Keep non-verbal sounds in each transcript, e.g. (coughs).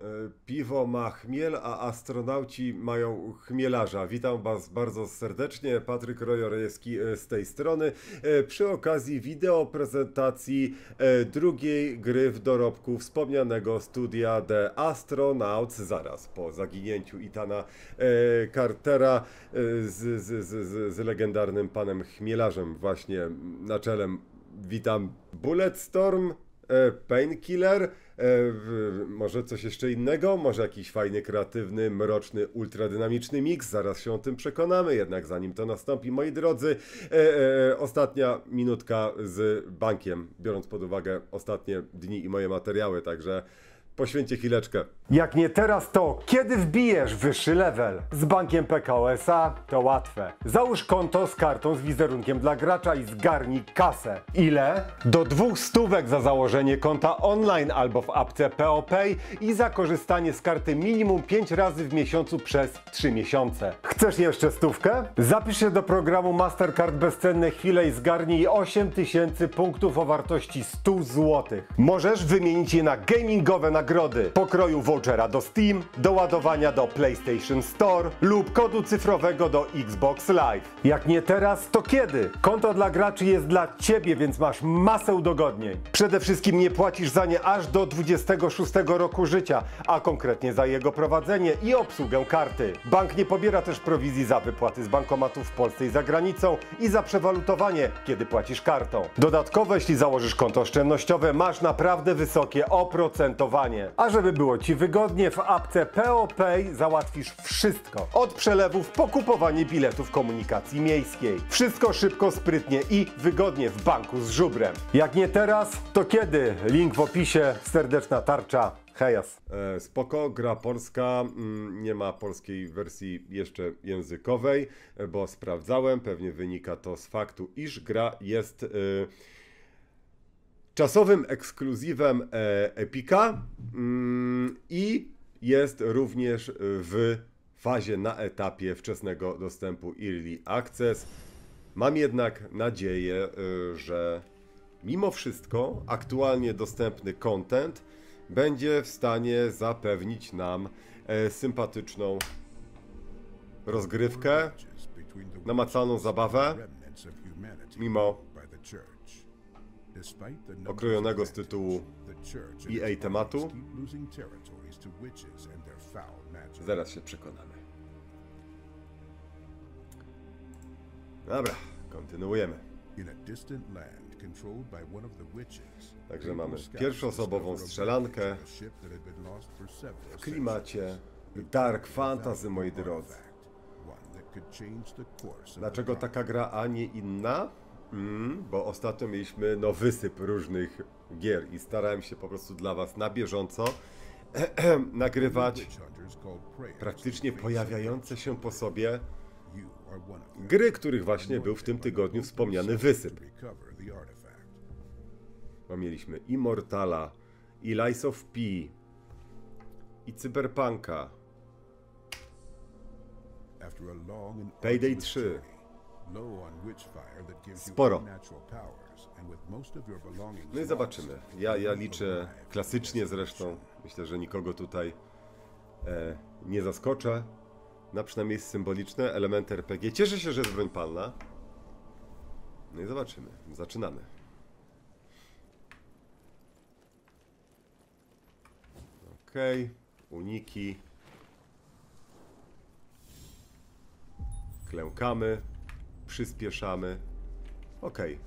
E, Piwo ma chmiel, a astronauci mają chmielarza. Witam Was bardzo serdecznie. Patryk Rojorejewski e, z tej strony. E, Przy okazji wideo prezentacji drugiej gry w dorobku wspomnianego studia The Astronauts, zaraz po zaginięciu Itana Cartera z, z, z, z, legendarnym panem chmielarzem właśnie na czele. Witam Bulletstorm, Painkiller. E, może coś jeszcze innego? Może jakiś fajny, kreatywny, mroczny, ultradynamiczny miks? Zaraz się o tym przekonamy. Jednak zanim to nastąpi, moi drodzy, e, e, ostatnia minutka z bankiem, biorąc pod uwagę ostatnie dni i moje materiały, także poświęćcie chwileczkę. Jak nie teraz, to kiedy wbijesz wyższy level? Z bankiem PKO SA to łatwe. Załóż konto z kartą z wizerunkiem dla gracza i zgarnij kasę. Ile? Do dwóch stówek za założenie konta online albo w apce PO Pay i za korzystanie z karty minimum 5 razy w miesiącu przez 3 miesiące. Chcesz jeszcze stówkę? Zapisz się do programu Mastercard Bezcenne Chwile i zgarnij 8000 punktów o wartości 100 zł. Możesz wymienić je na gamingowe nagrody pokroju vouchera do Steam, do ładowania do PlayStation Store lub kodu cyfrowego do Xbox Live. Jak nie teraz, to kiedy? Konto dla graczy jest dla Ciebie, więc masz masę udogodnień. Przede wszystkim nie płacisz za nie aż do 26 roku życia, a konkretnie za jego prowadzenie i obsługę karty. Bank nie pobiera też prowizji za wypłaty z bankomatów w Polsce i za granicą i za przewalutowanie, kiedy płacisz kartą. Dodatkowo, jeśli założysz konto oszczędnościowe, masz naprawdę wysokie oprocentowanie. A żeby było Ci wygodnie, w apce PO Pay załatwisz wszystko. Od przelewów po kupowanie biletów komunikacji miejskiej. Wszystko szybko, sprytnie i wygodnie w banku z żubrem. Jak nie teraz, to kiedy? Link w opisie, serdeczna tarcza. Hejas. E, Spoko, gra polska, mm, nie ma polskiej wersji jeszcze językowej, e, bo sprawdzałem, pewnie wynika to z faktu, iż gra jest e, czasowym ekskluzywem e, Epika mm, i jest również w fazie na etapie wczesnego dostępu Early Access. Mam jednak nadzieję, y, że mimo wszystko aktualnie dostępny content będzie w stanie zapewnić nam e, sympatyczną rozgrywkę, namacalną zabawę, mimo okrojonego z tytułu EA tematu. Zaraz się przekonamy. Dobra, kontynuujemy. Także mamy pierwszoosobową strzelankę W klimacie dark fantasy, moi drodzy. Dlaczego taka gra, a nie inna? Mm, bo ostatnio mieliśmy no, wysyp różnych gier i starałem się po prostu dla Was na bieżąco (clears throat) nagrywać praktycznie pojawiające się po sobie gry, których właśnie był w tym tygodniu wspomniany wysyp. Bo mieliśmy Immortala, i Lies of P, i Cyberpunka, Payday 3. Sporo. No No i zobaczymy. Ja, ja liczę klasycznie zresztą. Myślę, że nikogo tutaj e, nie zaskoczę. Na przynajmniej symboliczne elementy RPG. Cieszę się, że jest broń palna. No i zobaczymy. Zaczynamy. Okej. Uniki. Klękamy. Przyspieszamy. Okej.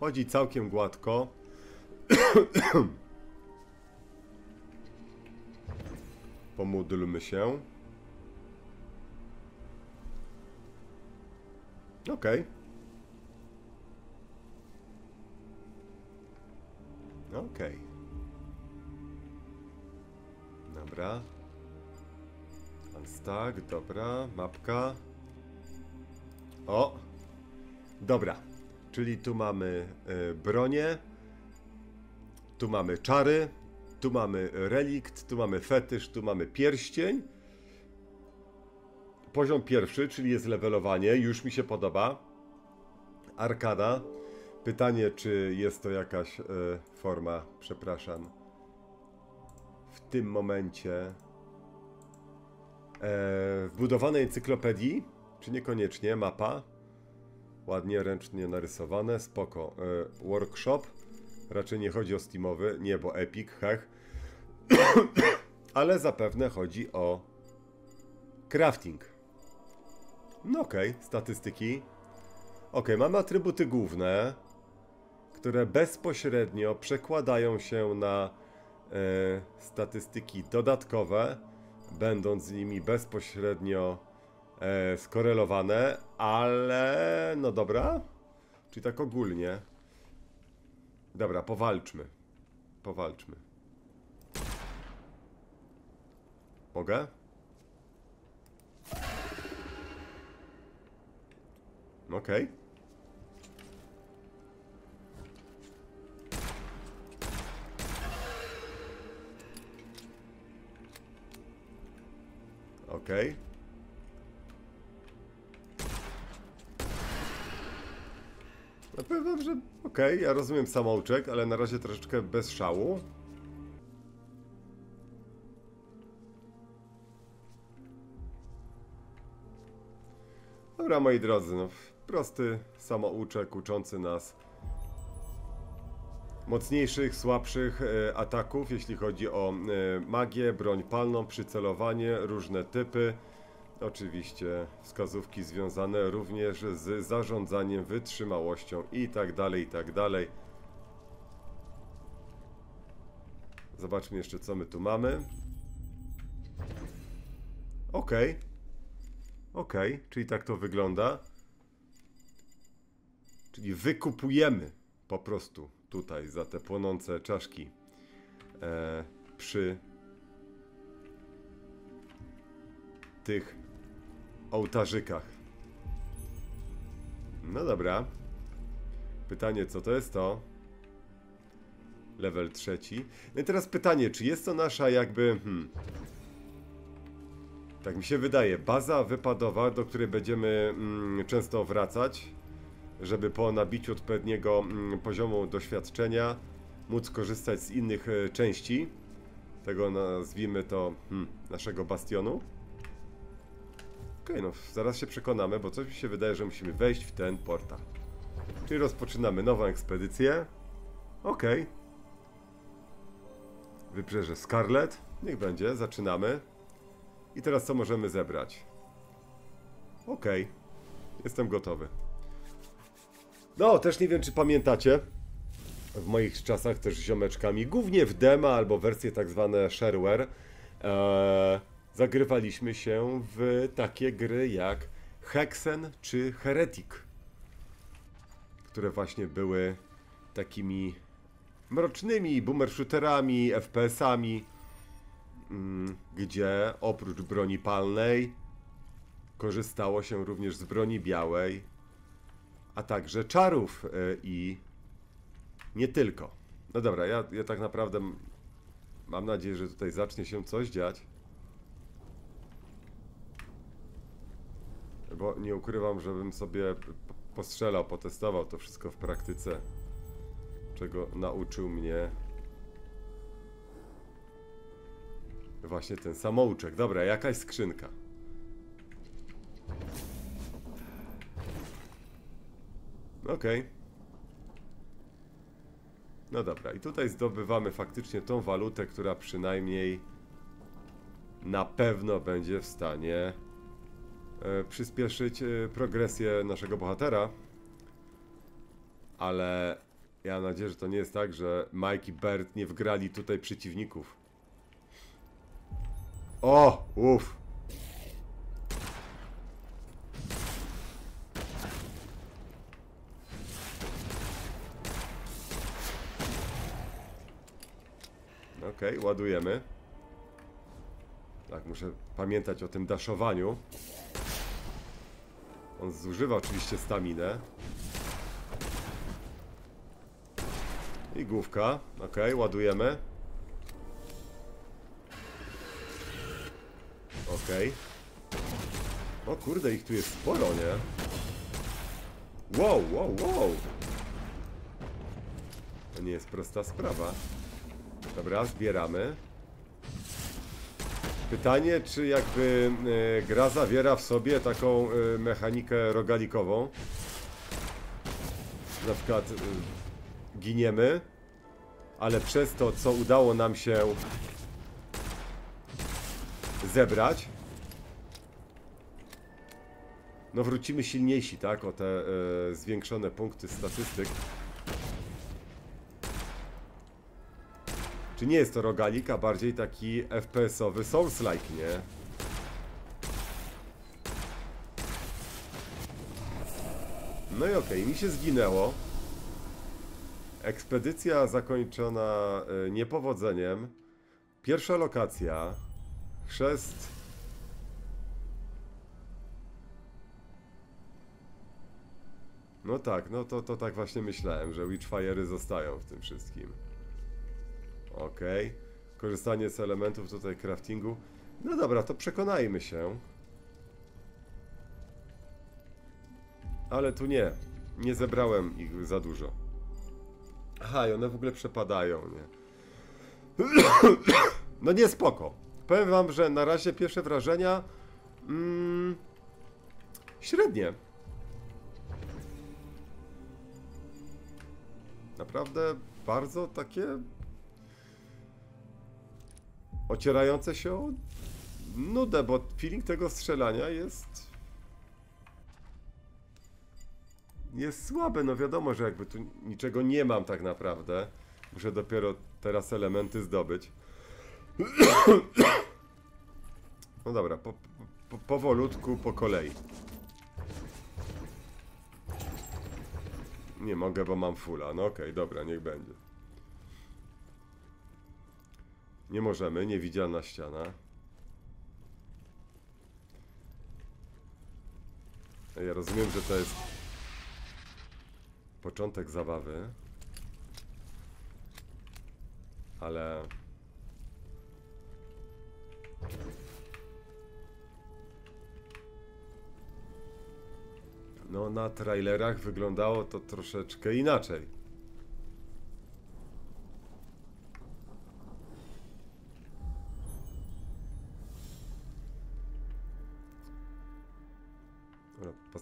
Chodzi całkiem gładko. (coughs) Pomódlmy się. Okej. Okej. Dobra. Unstack, dobra. Mapka. O! Dobra. Czyli tu mamy y, tu mamy czary, tu mamy relikt, tu mamy fetysz, tu mamy pierścień. Poziom pierwszy, czyli jest levelowanie, już mi się podoba. Arkada. Pytanie, czy jest to jakaś y, forma, przepraszam, w tym momencie e, wbudowanej encyklopedii, czy niekoniecznie, mapa. Ładnie, ręcznie narysowane, spoko. E, workshop, raczej nie chodzi o Steamowy, nie, bo Epic, hech. (coughs) Ale zapewne chodzi o crafting. No okej, okay, statystyki. Ok, mamy atrybuty główne, które bezpośrednio przekładają się na e, statystyki dodatkowe, będąc z nimi bezpośrednio e, skorelowane, ale no dobra, czyli tak ogólnie. Dobra, powalczmy. Powalczmy. Mogę? Okej. Okay. Okej. Okay. No powiem wam, że okej, okay, ja rozumiem samouczek, ale na razie troszeczkę bez szału. Dobra, moi drodzy, no prosty samouczek uczący nas mocniejszych, słabszych e, ataków, jeśli chodzi o e, magię, broń palną, przycelowanie, różne typy. Oczywiście wskazówki związane również z zarządzaniem, wytrzymałością i tak dalej, i tak dalej. Zobaczmy jeszcze co my tu mamy. Ok. Ok, czyli tak to wygląda. Czyli wykupujemy po prostu tutaj za te płonące czaszki e, przy tych ołtarzykach. No dobra. Pytanie, co to jest to? Level trzeci. No i teraz pytanie, czy jest to nasza jakby... Hmm, tak mi się wydaje, baza wypadowa, do której będziemy mm, często wracać żeby po nabiciu odpowiedniego mm, poziomu doświadczenia móc korzystać z innych e, części tego nazwijmy to hmm, naszego bastionu. Okej, no zaraz się przekonamy, bo coś mi się wydaje, że musimy wejść w ten portal. Czyli rozpoczynamy nową ekspedycję. Okej. Wybrzeże Scarlet. Niech będzie, zaczynamy. I teraz co możemy zebrać? Okej. Jestem gotowy. No, też nie wiem, czy pamiętacie. W moich czasach też ziomeczkami, głównie w dema albo wersje tak zwane shareware, e, zagrywaliśmy się w takie gry jak Hexen czy Heretic, które właśnie były takimi mrocznymi boomer shooterami, FPS-ami, mm, gdzie oprócz broni palnej korzystało się również z broni białej, a także czarów e, i nie tylko. No dobra, ja, ja tak naprawdę mam nadzieję, że tutaj zacznie się coś dziać. Bo nie ukrywam, żebym sobie postrzelał, potestował to wszystko w praktyce. Czego nauczył mnie właśnie ten samouczek. Dobra, jakaś skrzynka. Okej. Okay. No dobra, i tutaj zdobywamy faktycznie tą walutę, która przynajmniej na pewno będzie w stanie przyspieszyć e, progresję naszego bohatera. Ale ja mam nadzieję, że to nie jest tak, że Mike i Bert nie wgrali tutaj przeciwników. O! Uff! Okej, okay, ładujemy. Tak, muszę pamiętać o tym daszowaniu. On zużywa oczywiście staminę. I główka. Ok, ładujemy. Ok. O kurde, ich tu jest sporo, nie? Wow, wow, wow! To nie jest prosta sprawa. Dobra, zbieramy. Pytanie, czy jakby e, gra zawiera w sobie taką e, mechanikę rogalikową. Na przykład e, giniemy, ale przez to, co udało nam się zebrać, no wrócimy silniejsi, tak? O te zwiększone punkty statystyk. Czy nie jest to rogalik, a bardziej taki FPS-owy Souls-like, nie? No i okej, mi się zginęło. Ekspedycja zakończona e, niepowodzeniem. Pierwsza lokacja. Chrzest. No tak, no to, to tak właśnie myślałem, że Witchfire'y zostają w tym wszystkim. Okej. Korzystanie z elementów tutaj craftingu. No dobra, to przekonajmy się. Ale tu nie. Nie zebrałem ich za dużo. Aha, i one w ogóle przepadają, nie? (coughs) No nie spoko. Powiem wam, że na razie pierwsze wrażenia... Mm, średnie. Naprawdę bardzo takie ocierające się o nudę, bo feeling tego strzelania jest jest słaby, no wiadomo, że jakby tu niczego nie mam tak naprawdę. Muszę dopiero teraz elementy zdobyć. (coughs) No dobra, po, po, powolutku, po kolei. Nie mogę, bo mam fulla. No okej, dobra, niech będzie. Nie możemy, niewidzialna ściana. Ja rozumiem, że to jest początek zabawy. Ale... No, na trailerach wyglądało to troszeczkę inaczej.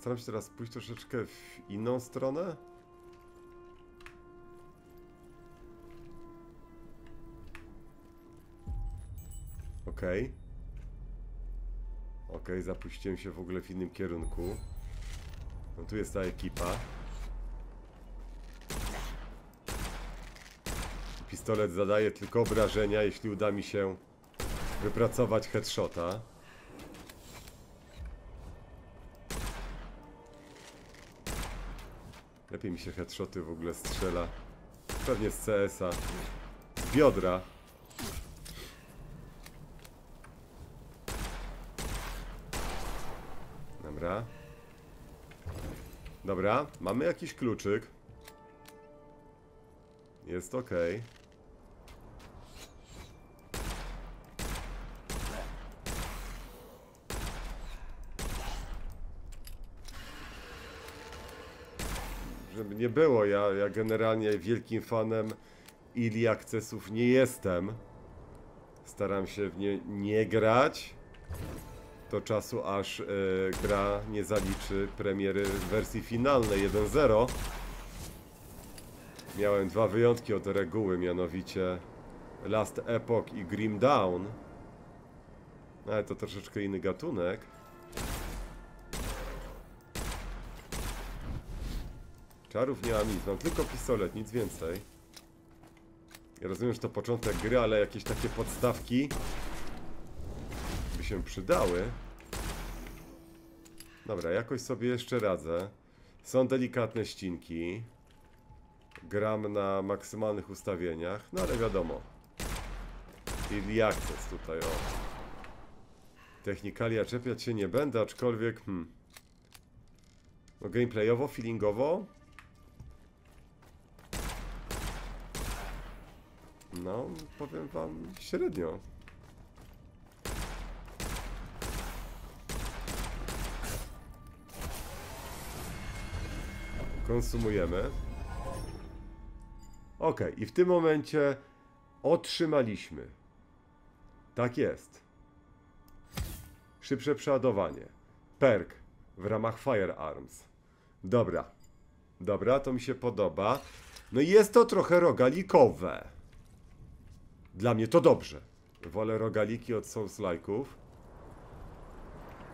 Postaram się teraz pójść troszeczkę w inną stronę. Okej. Okej, zapuściłem się w ogóle w innym kierunku. No tu jest ta ekipa. Pistolet zadaje tylko obrażenia, jeśli uda mi się wypracować headshota. Lepiej mi się headshoty w ogóle strzela. Pewnie z CS-a. Z biodra. Dobra. Dobra, mamy jakiś kluczyk. Jest ok. Żeby nie było, ja, ja generalnie wielkim fanem ili akcesów nie jestem. Staram się w nie nie grać do czasu, aż e, gra nie zaliczy premiery wersji finalnej 1.0. Miałem dwa wyjątki od reguły, mianowicie Last Epoch i Grim Dawn. No, ale to troszeczkę inny gatunek. Czarów nie mam nic, mam tylko pistolet, nic więcej. Ja rozumiem, że to początek gry, ale jakieś takie podstawki by się przydały. Dobra, jakoś sobie jeszcze radzę. Są delikatne ścinki. Gram na maksymalnych ustawieniach, no ale wiadomo. Early access tutaj, o. Technikalia czepiać się nie będę, aczkolwiek, hmm. No gameplayowo, feelingowo. No, powiem wam średnio. Konsumujemy. Ok, i w tym momencie otrzymaliśmy. Tak jest. Szybsze przeładowanie. Perk w ramach Firearms. Dobra. Dobra, to mi się podoba. No i jest to trochę rogalikowe. Dla mnie to dobrze. Wolę rogaliki od Souls-like'ów.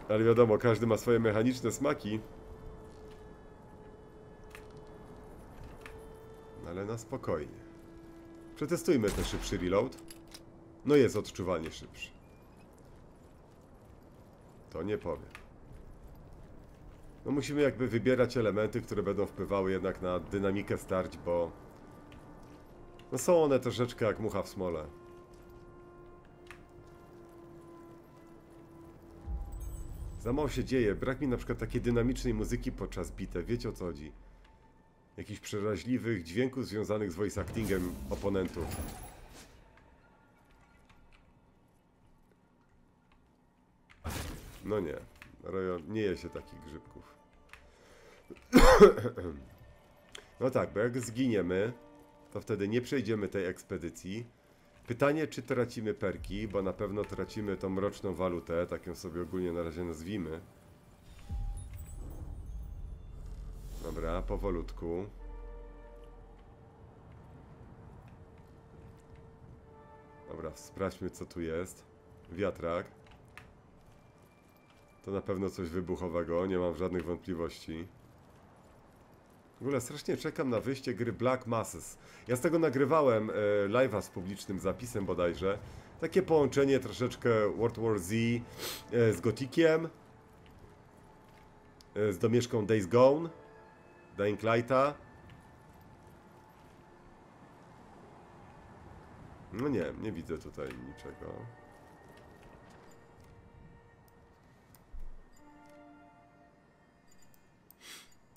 Ale wiadomo, każdy ma swoje mechaniczne smaki. Ale na spokojnie. Przetestujmy ten szybszy reload. No jest odczuwalnie szybszy. To nie powiem. No musimy jakby wybierać elementy, które będą wpływały jednak na dynamikę starć, bo... No są one troszeczkę jak mucha w smole. Za mało się dzieje. Brak mi na przykład takiej dynamicznej muzyki podczas bitew. Wiecie o co chodzi? Jakichś przeraźliwych dźwięków związanych z voice actingem oponentów. No nie. Rojo nie je się takich grzybków. (coughs) No tak, bo jak zginiemy, to wtedy nie przejdziemy tej ekspedycji. Pytanie, czy tracimy perki, bo na pewno tracimy tą mroczną walutę, tak ją sobie ogólnie na razie nazwijmy. Dobra, powolutku. Dobra, sprawdźmy co tu jest. Wiatrak. To na pewno coś wybuchowego, nie mam żadnych wątpliwości. W ogóle strasznie czekam na wyjście gry Black Masses. Ja z tego nagrywałem e, live'a z publicznym zapisem bodajże. Takie połączenie troszeczkę World War Z e, z Gotikiem. E, z domieszką Days Gone. Dying Lighta. No nie, nie widzę tutaj niczego.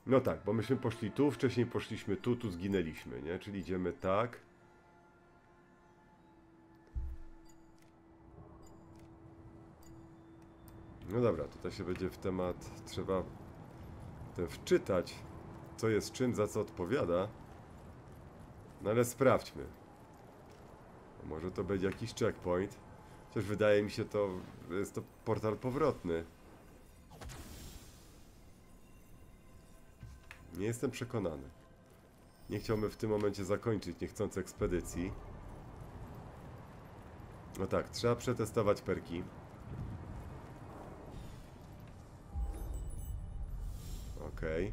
No tak, bo myśmy poszli tu, wcześniej poszliśmy tu, tu zginęliśmy, nie? Czyli idziemy tak. No dobra, tutaj się będzie w temat trzeba te wczytać, co jest czym, za co odpowiada. No ale sprawdźmy. Może to będzie jakiś checkpoint. Chociaż wydaje mi się to, jest to portal powrotny. Nie jestem przekonany. Nie chciałbym w tym momencie zakończyć niechcący ekspedycji. No tak, trzeba przetestować perki. Okej. Okay.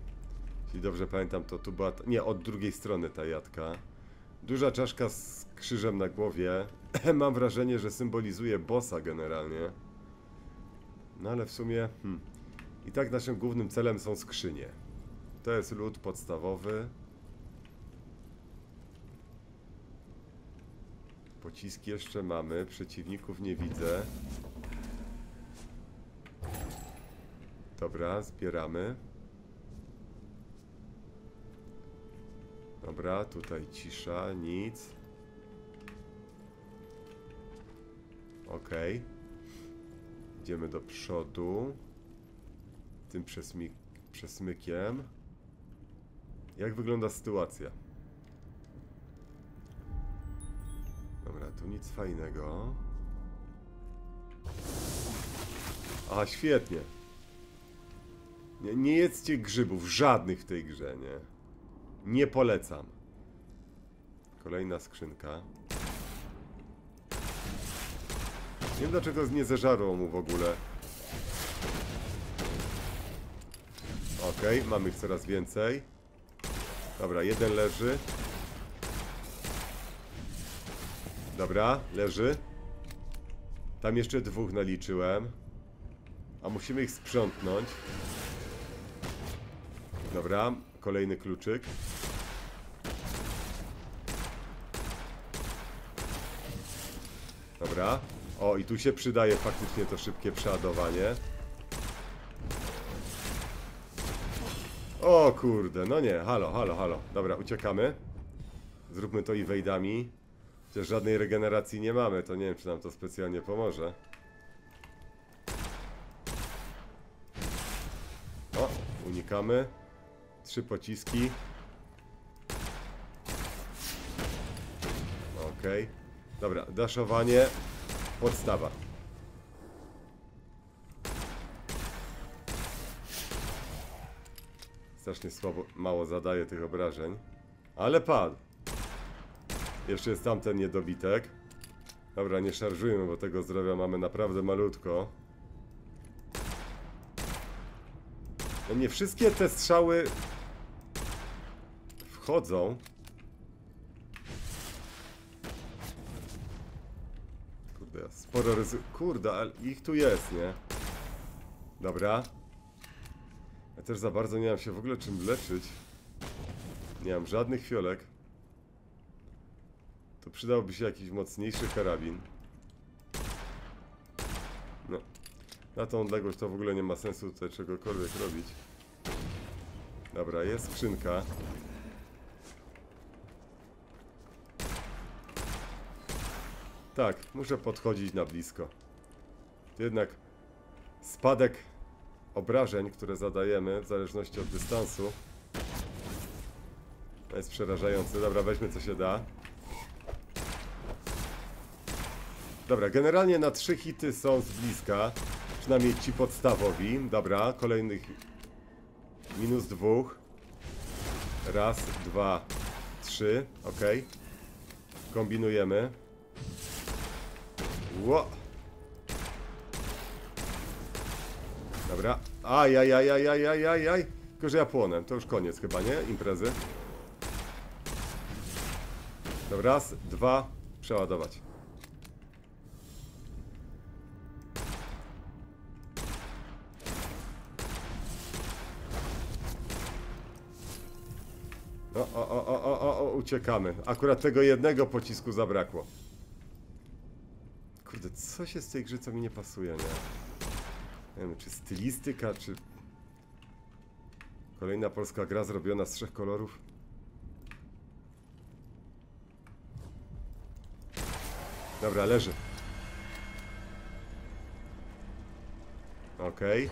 Jeśli dobrze pamiętam, to tu była... Nie, od drugiej strony ta jadka. Duża czaszka z krzyżem na głowie. (clears throat) Mam wrażenie, że symbolizuje bossa generalnie. No ale w sumie... Hmm. I tak naszym głównym celem są skrzynie. To jest lód podstawowy. Pociski jeszcze mamy, przeciwników nie widzę. Dobra, zbieramy. Dobra, tutaj cisza, nic. Ok. Idziemy do przodu. Tym przesmykiem. Jak wygląda sytuacja? Dobra, tu nic fajnego. A, świetnie. Nie, nie jedzcie grzybów, żadnych w tej grze, nie. Nie polecam. Kolejna skrzynka. Nie wiem dlaczego nie zeżarło mu w ogóle. Okej, okay, mamy ich coraz więcej. Dobra, jeden leży. Dobra, leży. Tam jeszcze dwóch naliczyłem. A musimy ich sprzątnąć. Dobra, kolejny kluczyk. Dobra. O, i tu się przydaje faktycznie to szybkie przeładowanie. O kurde, no nie, halo, halo, halo. Dobra, uciekamy. Zróbmy to i wejdami. Chociaż żadnej regeneracji nie mamy, to nie wiem, czy nam to specjalnie pomoże. O, unikamy. Trzy pociski. Okej. Okay. Dobra, daszowanie. Podstawa. Strasznie słabo, mało zadaje tych obrażeń. Ale padł. Jeszcze jest tamten niedobitek. Dobra, nie szarżujmy, bo tego zdrowia mamy naprawdę malutko. No nie wszystkie te strzały wchodzą. Kurde, sporo ryzyko. Kurde, ale ich tu jest, nie? Dobra. Też za bardzo nie mam się w ogóle czym leczyć. Nie mam żadnych fiolek. To przydałby się jakiś mocniejszy karabin. No. Na tą odległość to w ogóle nie ma sensu tutaj czegokolwiek robić. Dobra, jest skrzynka. Tak, muszę podchodzić na blisko. Jednak spadek obrażeń, które zadajemy w zależności od dystansu jest przerażający. Dobra, weźmy co się da. Dobra, generalnie na trzy hity są z bliska. Przynajmniej ci podstawowi. Dobra, kolejnych minus dwóch. Raz, dwa, trzy. Ok. Kombinujemy. Ło. Dobra. Aj, aj, aj, aj, aj, aj, aj, aj. Tylko, że ja płonę. To już koniec chyba, nie? Imprezy. Dobra, raz, dwa. Przeładować. O, o, o, o, o, o, o, uciekamy. Akurat tego jednego pocisku zabrakło. Kurde, co się z tej gry, co mi nie pasuje, nie? Nie wiem, czy stylistyka, czy... Kolejna polska gra zrobiona z trzech kolorów? Dobra, leży. Okej.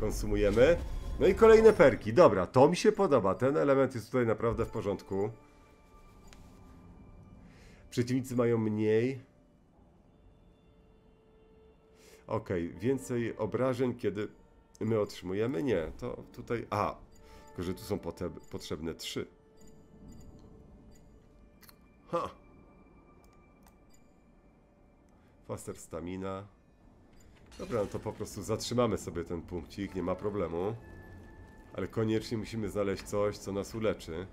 Konsumujemy. No i kolejne perki. Dobra, to mi się podoba. Ten element jest tutaj naprawdę w porządku. Przeciwnicy mają mniej. Okej, więcej obrażeń, kiedy my otrzymujemy? Nie, to tutaj... A, tylko że tu są potrzebne trzy. Ha! Faster stamina. Dobra, no to po prostu zatrzymamy sobie ten punkcik, nie ma problemu. Ale koniecznie musimy znaleźć coś, co nas uleczy.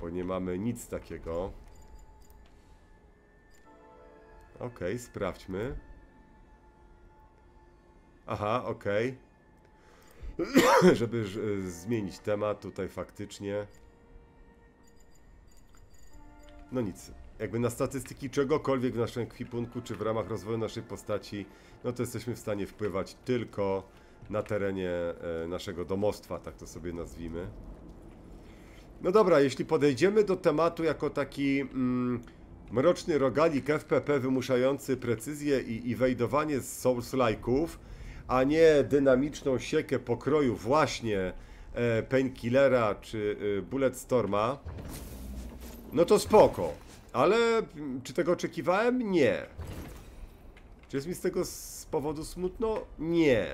Bo nie mamy nic takiego. Okej, sprawdźmy. Aha, okej. (clears throat) Żeby ż- zmienić temat tutaj faktycznie. No nic. Jakby na statystyki czegokolwiek w naszym kwipunku, czy w ramach rozwoju naszej postaci, no to jesteśmy w stanie wpływać tylko na terenie e, naszego domostwa, tak to sobie nazwijmy. No dobra, jeśli podejdziemy do tematu jako taki mm, mroczny rogalik FPP wymuszający precyzję i, wejdowanie z Souls-like'ów, a nie dynamiczną siekę pokroju właśnie e, Painkillera czy e, Bulletstorma, no to spoko. Ale mm, czy tego oczekiwałem? Nie. Czy jest mi z tego z powodu smutno? Nie.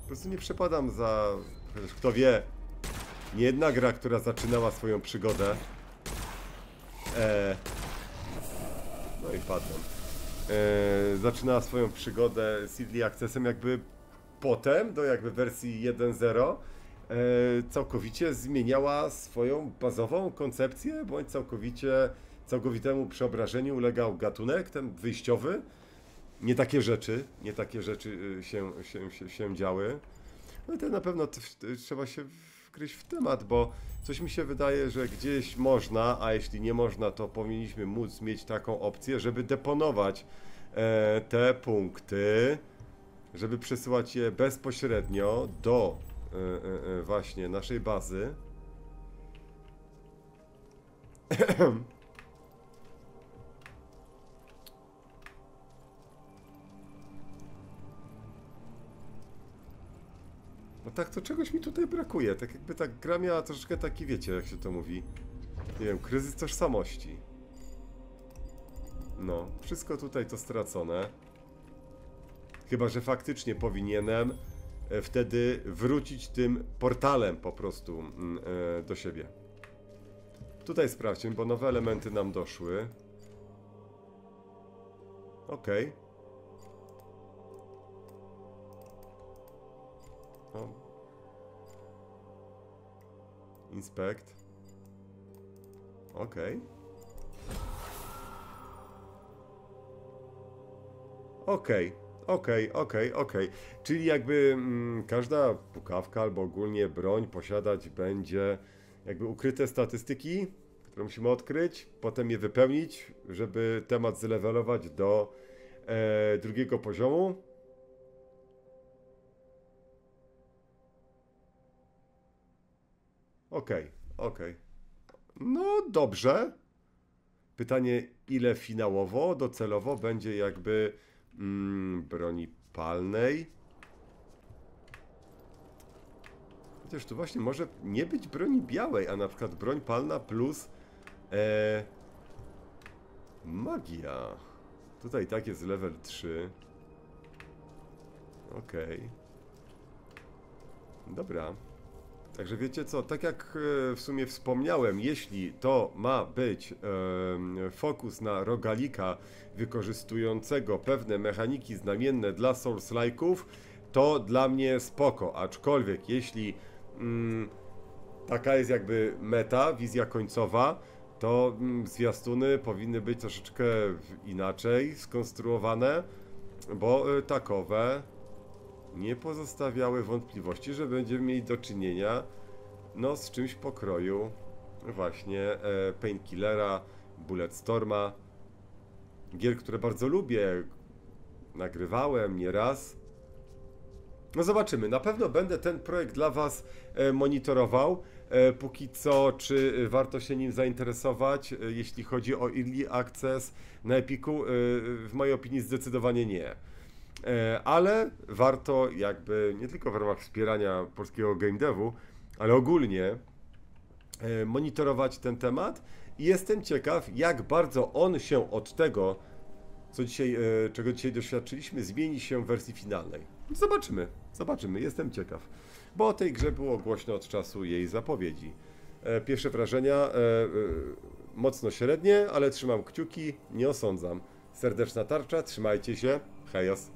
Po prostu nie przepadam za... Kto wie, nie jedna gra, która zaczynała swoją przygodę. E... No i padłem. E... Zaczynała swoją przygodę z Early Accessem jakby potem, do jakby wersji 1.0 e, całkowicie zmieniała swoją bazową koncepcję, bądź całkowicie, całkowitemu przeobrażeniu ulegał gatunek, ten wyjściowy. Nie takie rzeczy, nie takie rzeczy y, się, się, się, się działy. No i to na pewno trzeba się wgryźć w temat, bo coś mi się wydaje, że gdzieś można, a jeśli nie można, to powinniśmy móc mieć taką opcję, żeby deponować e, te punkty, żeby przesyłać je bezpośrednio do e, e, e, właśnie naszej bazy. (clears throat) No tak, to czegoś mi tutaj brakuje. Tak jakby ta gra miała troszeczkę taki, wiecie, jak się to mówi. Nie wiem, kryzys tożsamości. No, wszystko tutaj to stracone. Chyba, że faktycznie powinienem e, wtedy wrócić tym portalem po prostu mm, e, do siebie. Tutaj sprawdźmy, bo nowe elementy nam doszły. Okej. O. Inspect. Okej. Okej, okej, okej, okej. Czyli jakby mm, każda pukawka albo ogólnie broń posiadać będzie jakby ukryte statystyki, które musimy odkryć, potem je wypełnić, żeby temat zlewelować do e, drugiego poziomu. Okej, okej. No dobrze. Pytanie, ile finałowo, docelowo będzie jakby mm, broni palnej? Chociaż tu właśnie może nie być broni białej, a na przykład broń palna plus e, magia. Tutaj tak jest level 3. Okej. Dobra. Także wiecie co, tak jak e, w sumie wspomniałem, jeśli to ma być e, fokus na rogalika wykorzystującego pewne mechaniki znamienne dla Souls-like'ów, to dla mnie spoko, aczkolwiek jeśli mm, taka jest jakby meta, wizja końcowa, to mm, zwiastuny powinny być troszeczkę inaczej skonstruowane, bo y, takowe nie pozostawiały wątpliwości, że będziemy mieli do czynienia no, z czymś pokroju właśnie e, Painkillera, Bulletstorma, gier, które bardzo lubię, nagrywałem nieraz. No zobaczymy, na pewno będę ten projekt dla Was e, monitorował. E, póki co, czy warto się nim zainteresować, e, jeśli chodzi o Early Access na Epiku? W mojej opinii zdecydowanie nie. Ale warto jakby nie tylko w ramach wspierania polskiego game devu, ale ogólnie monitorować ten temat i jestem ciekaw, jak bardzo on się od tego, co dzisiaj, czego dzisiaj doświadczyliśmy, zmieni się w wersji finalnej. Zobaczymy, zobaczymy, jestem ciekaw. Bo o tej grze było głośno od czasu jej zapowiedzi. E, pierwsze wrażenia e, e, mocno średnie, ale trzymam kciuki, nie osądzam. Serdeczna tarcza, trzymajcie się, Adiós.